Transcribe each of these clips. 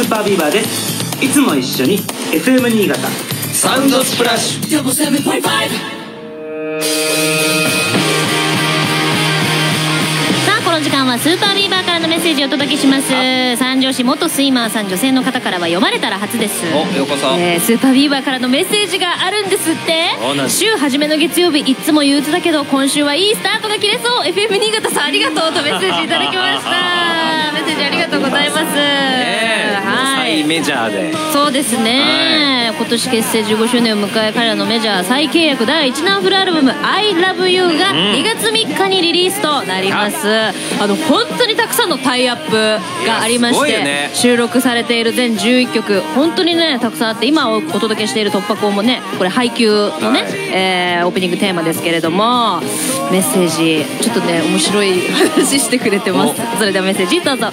スーパービーバーです。いつも一緒に FM 新潟。サウンドスプラッシュ。さあこの時間はスーパービーバーメッセージをお届けします。三条市元スイマーさん女性の方からは読まれたら初です。おようこそ。えースーパービーバーからのメッセージがあるんですって。週初めの月曜日いつも憂鬱だけど今週はいいスタートが切れそう。FM 新潟さんありがとうとメッセージいただきました。メッセージありがとうございます、はい。再メジャーで。そうですね、今年結成15周年を迎え彼らのメジャー再契約第1弾フルアルバム「ILOVEYOU」が2月3日にリリースとなります、あの本当にたくさんのタイアップがありまして、ね。収録されている全11曲本当にねたくさんあって今おお届けしている突破口もねこれ配給のね、はい。えーオープニングテーマですけれどもメッセージちょっとね面白い話してくれてます。それではメッセージどうぞ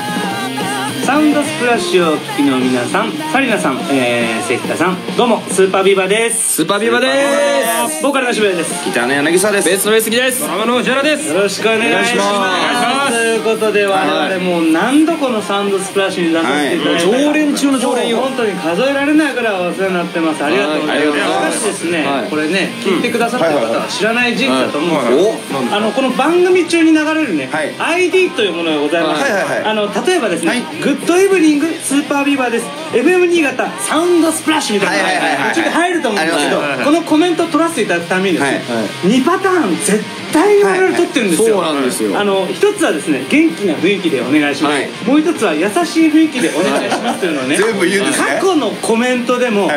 サウンドスプラッシュをお聞きの皆さんサリナさん、えー、関田さんどうもスーパービーバーです。スーパービーバーです。ボーカルの渋谷です。ギターの柳沢です。ベースの上杉です。ドラムの藤原です。よろしくお願いします。お願いします。ということで我々もう何度このサウンドスプラッシュに出させていただいて、はい。常連中の常連よ。本当に数えられないぐらいお世話になってます。ありがとうございます,、はいありがとうございます。しかしですね、はい。これね聞いてくださってる方は知らない事実だと思うんですよ、おあのこの番組中に流れるね、はい。ID というものがございます、はいはいはい。あの例えばですね、はい。 Good evening SUPER BEAVER です。FM 新潟 SOUND SPLASH みたいなはいはい途中で入ると思うんですけど、このコメントを取らせていただくためにですね、はい2パターン絶対に我々取ってるんですよ、そうなんですよ。あの一つはですね元気な雰囲気でお願いします、はい。もう一つは優しい雰囲気でお願いしますというのをね全部言うんですね。過去のコメントでも、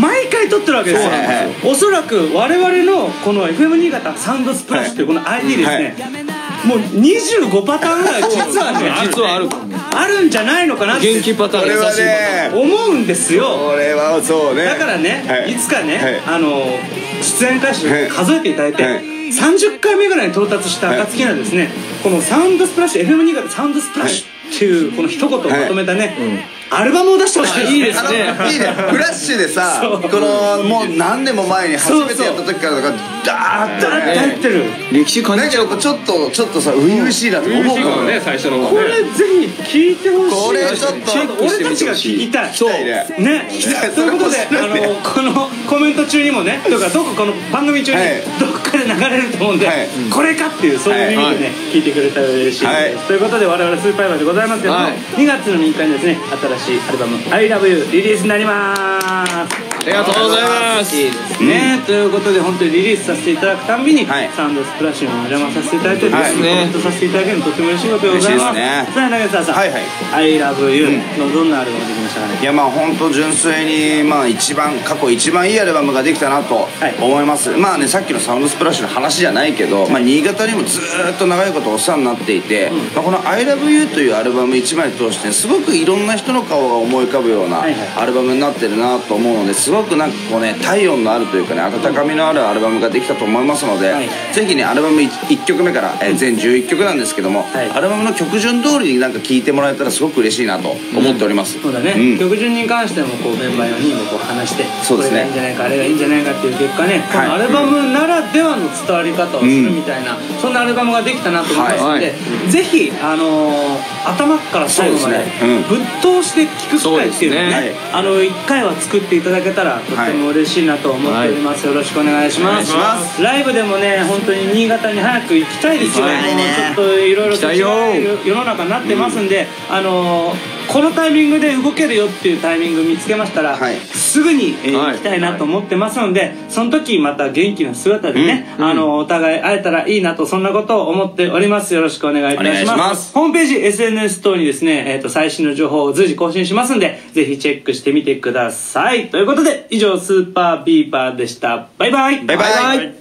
毎回取ってるわけですよ。おそらく我々のこの FM 新潟 SOUND SPLASH というこの ID ですね、もう25パターンぐらい実はね実はあるあるんじゃないのかなって元気パターン優しいパターン。ね思うんですよ。これはそうね。だからね、はい。い、つかね、はい。あの出演回数数えていただいて、はい。30回目ぐらいに到達した暁にはですね、このサウンドスプラッシュ FM 新潟サウンドスプラッシュっていうこの一言をまとめたね、アルバムを出してほしい。いいですね。いいね。フラッシュでさこのもう何年も前に初めてやった時からとかダーッとだって入ってる。歴史感じちゃう。ちょっとちょっとさ初々しいなと思うかも。ね最初のこれぜひ聞いてほしい。これちょっと俺たちが聞きたい。そう。ね。ねということであのこのコメント中にもねというかどここの番組中にはい。ど流れると思うんで、はい。これかっていうそういう耳でね、聞いてくれたら嬉しいです、はい。ということで我々スーパーバーでございますけども、はい。2月の3日にですね新しいアルバム「ILOVEYOU」リリースになります。ありがとうございます。いいですね、ということで本当にリリースさせていただくたんびに、はい。サウンドスプラッシュにお邪魔させていただいてですね、はいコメントさせていただけるのとても嬉しいことでございます。ね。さあ柳沢さん「はいはい。ILOVEYOU」のどんなアルバムできましたかね？いやまあ本当純粋にまあ一番過去一番いいアルバムができたなとはい。思います、まあねさっきのサウンドスプラッシュの話じゃないけど、まあ、新潟にもずーっと長いことお世話になっていて、まあ、この「ILOVEYOU」というアルバム1枚通してすごくいろんな人の顔が思い浮かぶようなアルバムになってるなと思うのですごくなんかこうね体温のあるというかね温かみのあるアルバムができたと思いますので、はい。ぜひねアルバム 1, 曲目から、えー全11曲なんですけども、はい。アルバムの曲順通りになんか聴いてもらえたらすごく嬉しいなと思っております、そうだね、うん。曲順に関してもこうメンバー4人でこう話してそうですね。これがいいんじゃないかあれがいいんじゃないかっていう結果ね、はい。アルバムならではの伝わり方をするみたいな、そんなアルバムができたなと思いますので、はい。ぜひ、あのー頭から最後までぶっ通して聴く機会っていうのをねね。あの1回は作っていただけたらとっても嬉しいなと思っております、よろしくお願いします。ライブでもね本当に新潟に早く行きたいですよ、行きたい。もうちょっといろいろ行きたいよ。世の中になってますんで、あのーこのタイミングで動けるよっていうタイミング見つけましたら、はい。すぐに、えーはい。行きたいなと思ってますのでその時また元気な姿でね、あのお互い会えたらいいなとそんなことを思っております。よろしくお願いいたします。ホームページ SNS 等にですね、えー、と最新の情報を随時更新しますんでぜひチェックしてみてください。ということで以上スーパービーバーでした。バイバイ。バイバイ